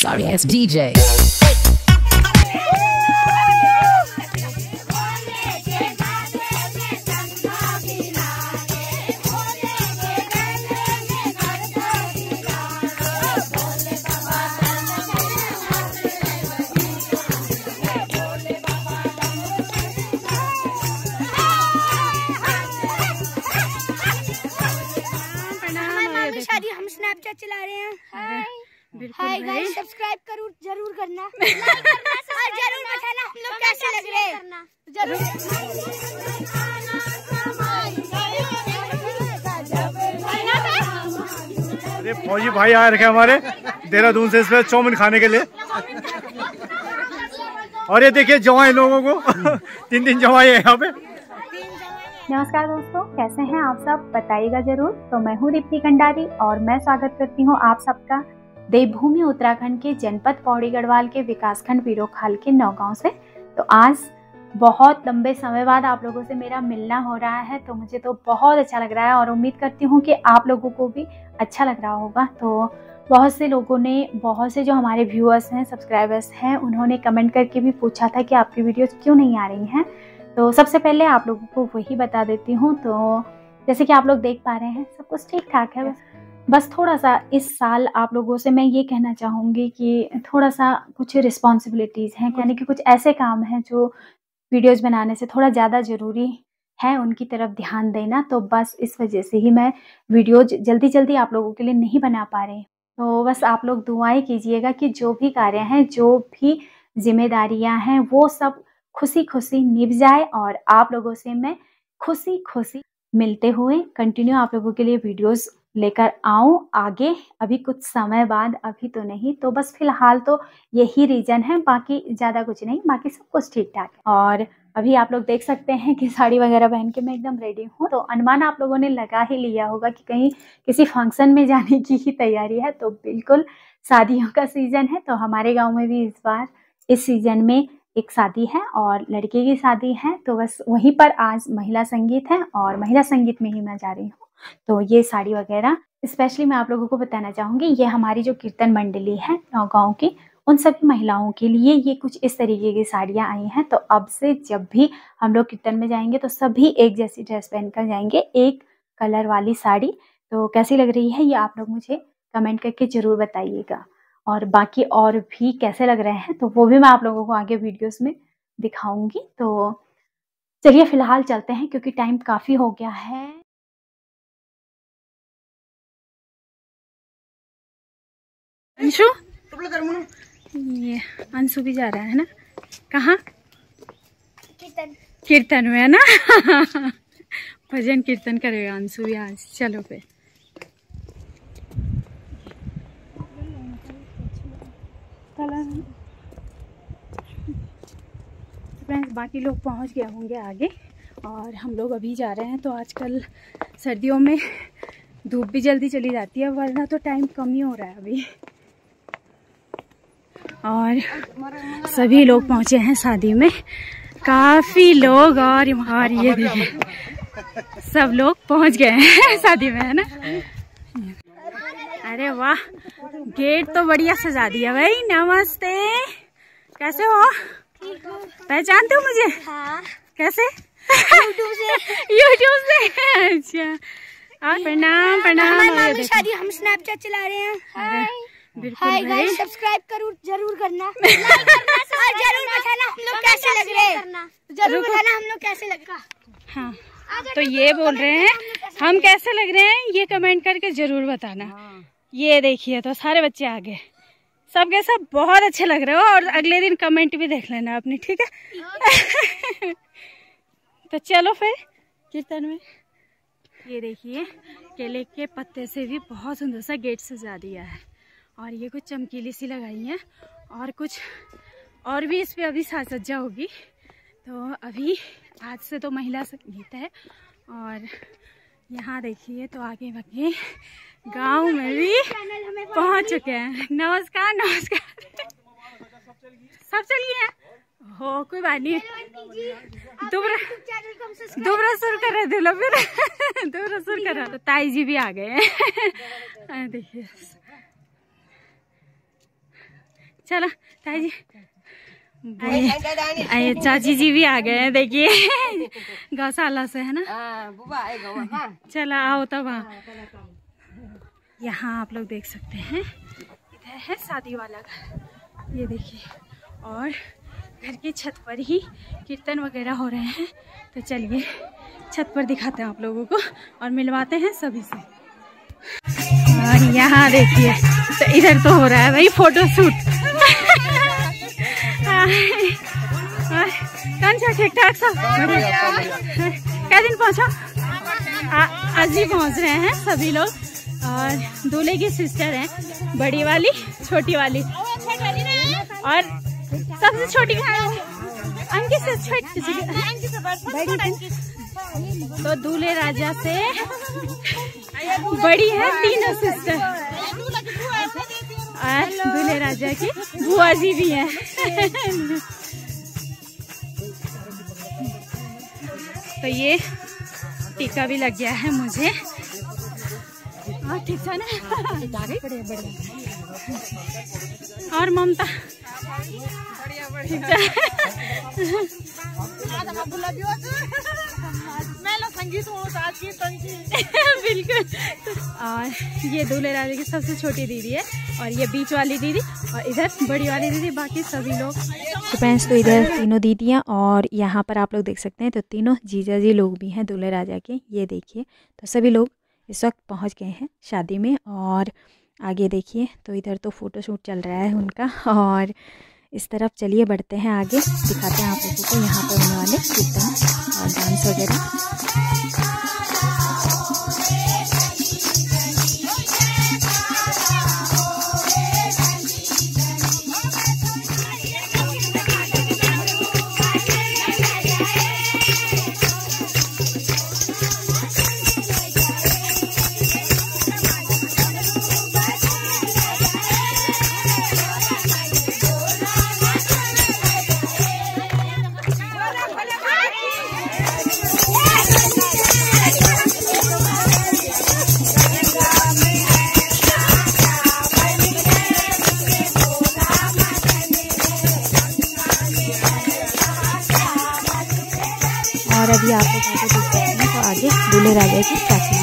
sorry ass DJ. Hi guys subscribe करो ज़रूर करना। लाइक करना और ज़रूर बताना हम लोग कैसे लग रहे हैं? ज़रूर। अरे फौजी भाई आए रखे हमारे देहरादून से इसमें चाउमीन खाने के लिए। और ये देखिए जवाई लोगों को। तीन तीन जवाई है यहाँ पे। नमस्कार दोस्तों कैसे हैं आप सब? बताइएगा ज़रूर। तो मैं हूँ दीप्ति कंडारी और मैं स्वागत करती हूँ आप सबका देवभूमि उत्तराखंड के जनपद पौड़ी गढ़वाल के विकासखंड पीरोखाल के नौगांव से। तो आज बहुत लंबे समय बाद आप लोगों से मेरा मिलना हो रहा है तो मुझे तो बहुत अच्छा लग रहा है और उम्मीद करती हूँ कि आप लोगों को भी अच्छा लग रहा होगा। तो बहुत से लोगों ने, बहुत से जो हमारे व्यूअर्स हैं सब्सक्राइबर्स हैं, उन्होंने कमेंट करके भी पूछा था कि आपकी वीडियोस क्यों नहीं आ रही हैं। तो सबसे पहले आप लोगों को वही बता देती हूँ तो जैसे कि आप लोग देख पा रहे हैं, सब कुछ ठीक ठाक है, बस बस थोड़ा सा इस साल आप लोगों से मैं ये कहना चाहूँगी कि थोड़ा सा कुछ रिस्पॉन्सिबिलिटीज़ हैं यानी कि कुछ ऐसे काम हैं जो वीडियोज़ बनाने से थोड़ा ज़्यादा ज़रूरी है उनकी तरफ़ ध्यान देना तो बस इस वजह से ही मैं वीडियोज़ जल्दी जल्दी आप लोगों के लिए नहीं बना पा रही। तो बस आप लोग दुआएँ कीजिएगा कि जो भी कार्य हैं जो भी जिम्मेदारियाँ हैं वो सब खुशी खुशी निभ जाए और आप लोगों से मैं खुशी खुशी मिलते हुए कंटिन्यू आप लोगों के लिए वीडियोस लेकर आऊँ। आगे अभी कुछ समय बाद, अभी तो नहीं तो बस फ़िलहाल तो यही रीजन है, बाकी ज़्यादा कुछ नहीं, बाकी सब कुछ ठीक ठाक है। और अभी आप लोग देख सकते हैं कि साड़ी वगैरह पहन के मैं एकदम रेडी हूँ। तो अनुमान आप लोगों ने लगा ही लिया होगा कि कहीं किसी फ़ंक्शन में जाने की ही तैयारी है तो बिल्कुल शादियों का सीज़न है तो हमारे गाँव में भी इस बार, इस सीज़न में एक शादी है और लड़के की शादी है तो बस वहीं पर आज महिला संगीत है और महिला संगीत में ही मैं जा रही हूँ। तो ये साड़ी वगैरह स्पेशली मैं आप लोगों को बताना चाहूँगी, ये हमारी जो कीर्तन मंडली है गाँव की, उन सभी महिलाओं के लिए ये कुछ इस तरीके की साड़ियाँ आई हैं। तो अब से जब भी हम लोग कीर्तन में जाएँगे तो सभी एक जैसी ड्रेस पहनकर जाएँगे, एक कलर वाली साड़ी। तो कैसी लग रही है ये आप लोग मुझे कमेंट करके ज़रूर बताइएगा। और बाकी और भी कैसे लग रहे हैं तो वो भी मैं आप लोगों को आगे वीडियोस में दिखाऊँगी। तो चलिए फ़िलहाल चलते हैं, क्योंकि टाइम काफ़ी हो गया है। अंशु? ये अंशु भी जा रहा है ना? कहाँ? कीर्तन। कीर्तन में है ना? भजन कीर्तन करेगा अंशु भी आज। चलो फिर। फ्रेंड्स बाकी लोग पहुँच गए होंगे आगे और हम लोग अभी जा रहे हैं तो आजकल सर्दियों में धूप भी जल्दी चली जाती है वरना तो टाइम कम ही हो रहा है अभी। और सभी लोग पहुँचे हैं शादी में। काफ़ी लोग और और ये देखिए सब लोग पहुँच गए हैं शादी में है ना? अरे वाह गेट तो बढ़िया सजा दिया भाई नमस्ते। कैसे हो? पहचानते हो मुझे? हाँ कैसे? यूट्यूब से। यूट्यूब से? अच्छा। और प्रणाम प्रणाम। शादी हम स्नैपचैट चला रहे हैं। हाय बिल्कुल गाइस सब्सक्राइब करो ज़रूर करना। करना और ज़रूर बताना हम लोग कैसे लग रहे हैं। ज़रूर बताना हम लोग कैसे लग रहा हाँ। तो ये बोल रहे हैं हम कैसे लग रहे हैं। ये कमेंट करके ज़रूर बताना। ये देखिए तो सारे बच्चे आ गए सबके सब बहुत अच्छे लग रहे हो और अगले दिन कमेंट भी देख लेना अपनी ठीक है? तो चलो फिर कीर्तन में। ये देखिए केले के पत्ते से भी बहुत सुंदर सा गेट सजा दिया है। और ये कुछ चमकीली सी लगाई है और कुछ और भी इस पर अभी साज सज्जा होगी। तो अभी आज से तो महिला संगीत है और यहाँ देखिए तो आगे बगे गाँव में भी पहुँच चुके हैं। नमस्कार नमस्कार। सब चल गए हैं? हो कोई बात नहीं। दुबरा दुबरा सुर कर। रहे थे लोग। फिर दुबरा सुर कर रहे तो ताई जी भी आ गए हैं देखिए। चलो ताई जी। आइए। चाची जी भी आ गए हैं देखिए। गौशाला से है ना? चला आओ तब यहाँ आप लोग देख सकते हैं। इधर है शादी वाला घर। ये देखिए और घर की छत पर ही कीर्तन वगैरह हो रहे हैं। तो चलिए छत पर दिखाते हैं आप लोगों को और मिलवाते हैं सभी से। यहाँ देखिए। तो इधर तो हो रहा है भाई फ़ोटो शूट कौन सा ठीक ठाक सब क्या दिन पहुँचा? आज ही पहुँच रहे हैं सभी लोग। और दूल्हे की सिस्टर हैं बड़ी वाली छोटी वाली। और सबसे छोटी अंकी से छोटी तो दूल्हे राजा से बड़ी है तीनों सिस्टर और दूल्हे राजा की बुआ जी भी है। तो ये टीका भी लग गया है मुझे। हाँ ठीक है। ना और ममता? बिल्कुल। और ये दूल्हे राजा की सबसे छोटी दीदी है और ये बीच वाली दीदी और इधर बड़ी वाली दीदी, बाकी सभी लोग। तो फ्रेंड्स तो इधर तीनों दीदियाँ और यहाँ पर आप लोग देख सकते हैं तो तीनों जीजा जी लोग भी हैं दूल्हे राजा के, ये देखिए। तो सभी लोग इस वक्त पहुँच गए हैं शादी में और आगे देखिए तो इधर तो फ़ोटो शूट चल रहा है उनका और इस तरफ़ चलिए बढ़ते हैं आगे, दिखाते हैं आप लोगों को यहाँ पर होने वाले कीर्तन और डांस वगैरह। अभी आप लोग तो आगे दूल्हे राजा की चाची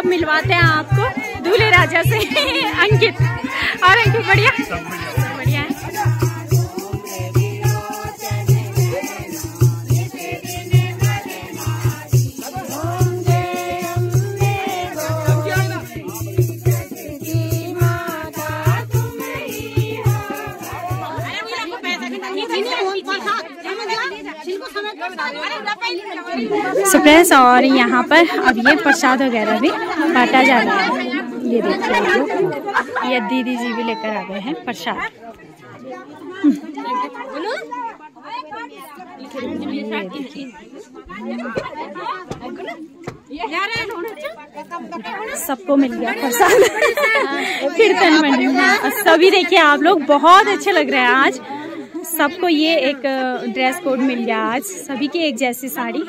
अब मिलवाते हैं आपको दूल्हे राजा से अंकित। और अंकित बढ़िया। सप्रेस और यहाँ पर अब ये प्रसाद वगैरह भी बांटा जा रहा है। ये देखिए ये दीदी जी भी लेकर आ गए हैं प्रसाद। सबको मिल गया प्रसाद। कीर्तन मंडली सभी देखिए आप लोग, बहुत अच्छे लग रहे हैं आज। सबको ये एक ड्रेस कोड मिल गया आज। सभी की एक जैसी साड़ी।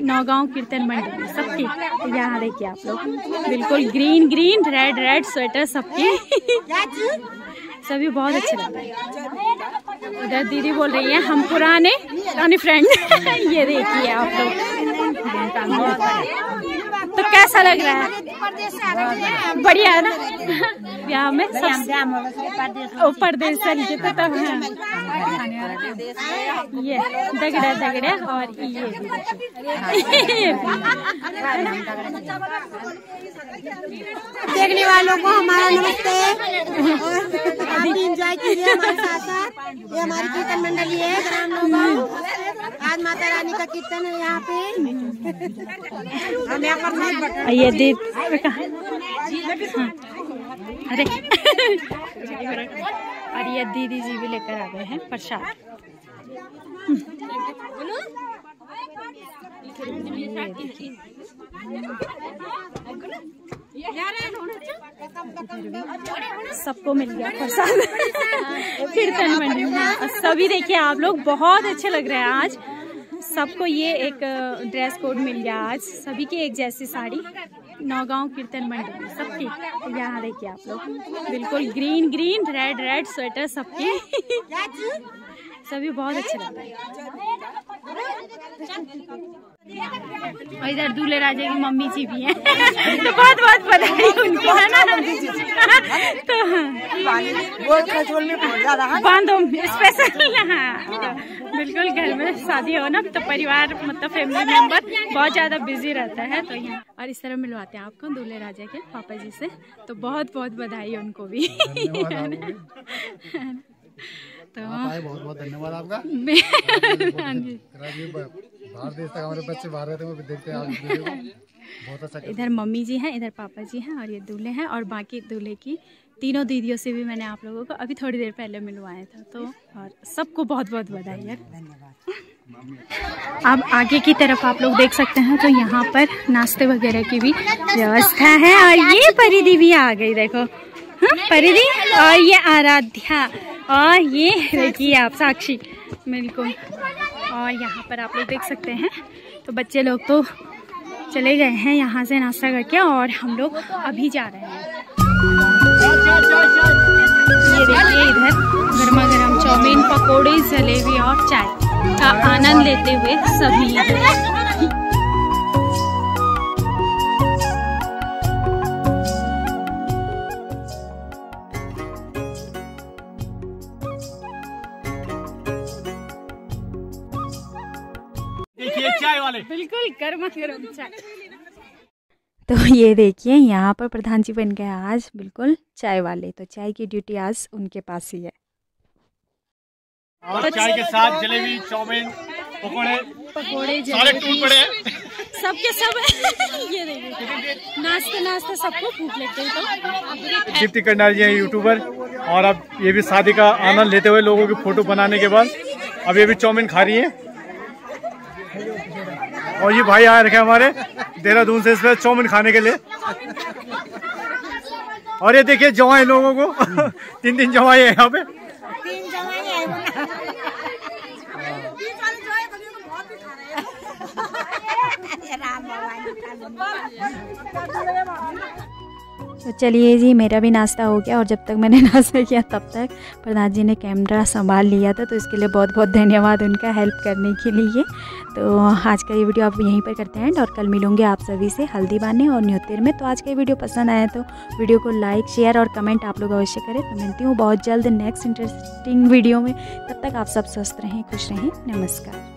नौगांव कीर्तन मंडली में सबकी तो यहाँ देखिए आप लोग बिल्कुल green green red red sweater सबकी सभी बहुत अच्छे लग रहे हैं उधर दीदी बोल रही है हम पुराने पुराने फ्रेंड ये देखिए आप लोग तो कैसा लग रहा है बढ़िया है ना ब्याह में ओ परदेश तो तब है ये दगड़ा दगड़ा और ये। देखने वालों को हमारा नमस्ते। आप भी इंजॉय कीजिए हमारे साथ साथ। ये हमारी कीर्तन मंडली है ग्राम लोग आज माता रानी का कीर्तन है यहाँ पे। हम यहाँ पर ये हाँ। अरे। और ये दीदी जी भी लेकर आ गए हैं प्रसाद। सबको मिल गया प्रसाद। कीर्तन मंडली में सभी देखिए, आप लोग बहुत अच्छे लग रहे हैं आज। सबको ये एक ड्रेस कोड मिल गया आज। सभी की एक जैसी साड़ी। नौगांव कीर्तन मंडली में सबकी। यहाँ देखिए आप लोग। बिल्कुल green green red red sweater सबकी। सभी बहुत अच्छे लग रहे हैं। और इधर दूल्हे राजा की मम्मी जी भी हैं। तो बहुत बहुत बधाई उनको है ना? तो बांधो स्पेशल हाँ बिल्कुल घर में शादी हो ना तो परिवार मतलब फैमिली मेंबर बहुत ज़्यादा बिज़ी रहता है तो यहाँ। और इस तरह मिलवाते हैं आपको दूल्हे राजा के पापा जी से तो बहुत बहुत बधाई उनको भी। तो बहुत बहुत धन्यवाद आपका। हाँ जी। बाहर देश तक हमारे बच्चे बाहर रहते हैं देखते हैं आप बहुत अच्छा इधर मम्मी जी हैं इधर पापा जी हैं और ये दूल्हे हैं और बाकी दूल्हे की तीनों दीदियों से भी मैंने आप लोगों को अभी थोड़ी देर पहले मिलवाया था तो और सबको बहुत बहुत बधाई यार अब आगे की तरफ़ आप लोग देख सकते हैं तो यहाँ पर नाश्ते वगैरह की भी व्यवस्था है और ये परिधि भी आ गई देखो। हाँ परिधि और ये आराध्या। और ये देखिए आप, साक्षी बिल्कुल और यहाँ पर आप लोग देख सकते हैं। तो बच्चे लोग तो चले गए हैं यहाँ से नाश्ता करके और हम लोग अभी जा रहे हैं। ये देखिए इधर गर्मा गर्म चाउमीन पकौड़े, जलेबी और चाय का आनंद लेते हुए सभी बिल्कुल गर्मा गर्म चाय तो ये देखिए यहाँ पर प्रधान जी बन गए आज बिल्कुल चाय वाले। तो चाय की ड्यूटी आज उनके पास ही है। और चाय के साथ जलेबी चाउमीन पकौड़े पकौड़े सारे टूट पड़े सबके सब ये देखिए नाश्ते नाश्ते सबको भूख लगते हैं तो। दीप्ति कंडाल जी हैं यूट्यूबर और अब ये भी शादी का आनंद लेते हुए लोगों की फ़ोटो बनाने के बाद अब ये भी चाउमीन खा रही हैं। और ये भाई आए रखे हमारे देहरादून से इसमें चौमिन खाने के लिए। और ये देखिए जवाई लोगों को। तीन तीन जवाई है यहाँ पे। है। राम भगवान तो चलिए जी, मेरा भी नाश्ता हो गया और जब तक मैंने नाश्ता किया तब तक प्रधान जी ने कैमरा संभाल लिया था तो इसके लिए बहुत बहुत धन्यवाद उनका हेल्प करने के लिए। तो आज का ये वीडियो आप यहीं पर करते हैं और कल मिलूँगे आप सभी से हल्दी बाने और न्योतिर में। तो आज का ये वीडियो पसंद आया तो वीडियो को लाइक, शेयर और कमेंट आप लोग अवश्य करें। तो मिलती हूँ बहुत जल्द नेक्स्ट इंटरेस्टिंग वीडियो में। तब तक आप सब स्वस्थ रहें, खुश रहें। नमस्कार।